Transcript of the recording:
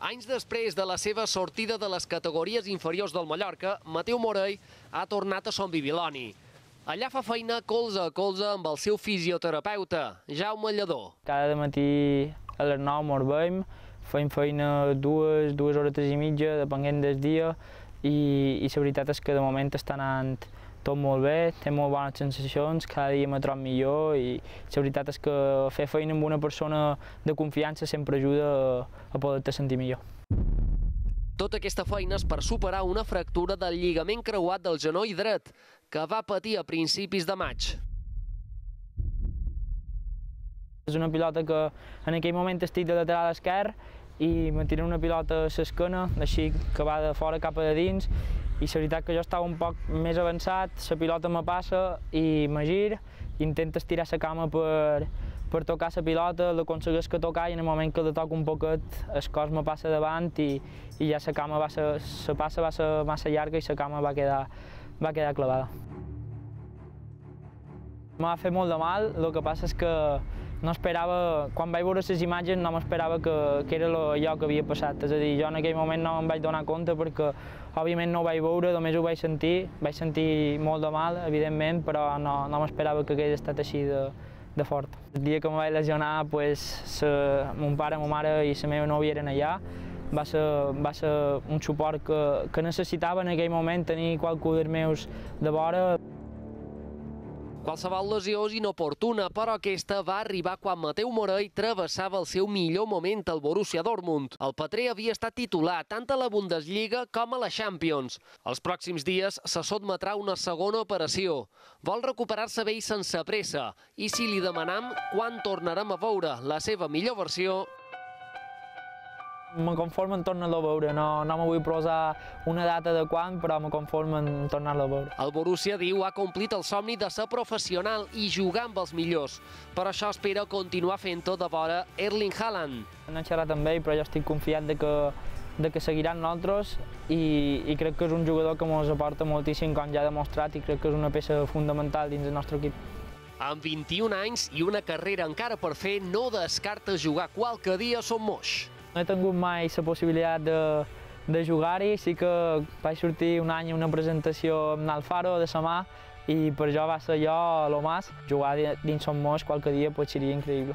Anys després de la seva sortida de les categories inferiors del Mallorca, Mateu Morell ha tornat a Son Bibiloni. Allà fa feina colze a colze amb el seu fisioterapeuta, Jaume Lledó. Cada matí a les 9 mos veiem, fem feina dues, dues hores i mitja, depenent del dia, i, i la veritat és que de moment està anant tot molt bé, té molt bones sensacions, cada dia me trobo millor i la veritat és que fer feina amb una persona de confiança sempre ajuda a, a poder-te sentir millor. Tota aquesta feina és per superar una fractura del lligament creuat del genoll dret, que va patir a principis de maig. És una pilota que en aquell moment estic de lateral esquerre i me una pilota a l'esquena, així que va de fora cap a de dins, i la veritat que jo estava un poc més avançat, la pilota me passa i me gir, intento estirar la cama per, per tocar la pilota, l'aconsegueix que tocar i en el moment que la toco un poquet el cos me passa davant i, i ja la cama va ser, la passa va ser massa llarga i la cama va quedar, va quedar clavada. M'ha fet molt de mal, el que passa és que no esperava, quan vaig veure les imatges no m'esperava que, que era allò que havia passat, és a dir, jo en aquell moment no em vaig donar compte perquè òbviament no ho vaig veure, només ho vaig sentir, vaig sentir molt de mal, evidentment, però no, no m'esperava que hagués estat així de, de fort. El dia que em vaig lesionar, pues, sa, mon pare, ma mare i la meva nòvia eren allà, va ser, va ser un suport que, que necessitava en aquell moment tenir qualcú dels meus de vora. Qualsevol lesió és inoportuna, però aquesta va arribar quan Mateu Morell travessava el seu millor moment al Borussia Dortmund. El Patré havia estat titular tant a la Bundesliga com a la Champions. Els pròxims dies se sotmetrà una segona operació. Vol recuperar-se bé i sense pressa, i si li demanam quan tornarem a veure la seva millor versió, me conformo en tornar-lo a veure, no, no me vull posar una data de quan, però me conformo en tornar-lo a veure. El Borussia diu ha complit el somni de ser professional i jugar amb els millors. Per això espera continuar fent-ho de vora Erling Haaland. No he xerrat amb ell, però jo estic confiat de que, de que seguiran nosaltres i, i crec que és un jugador que ens aporta moltíssim, com ja ha demostrat, i crec que és una peça fundamental dins del nostre equip. Amb 21 anys i una carrera encara per fer, no descarta jugar qualque dia a Son Moix. No he tingut mai la possibilitat de, de jugar-hi, sí que vaig sortir un any una presentació amb l'Alfaro de mà i per jo va ser jo lo más. Jugar dins Son Moix qualque dia pues, seria increïble.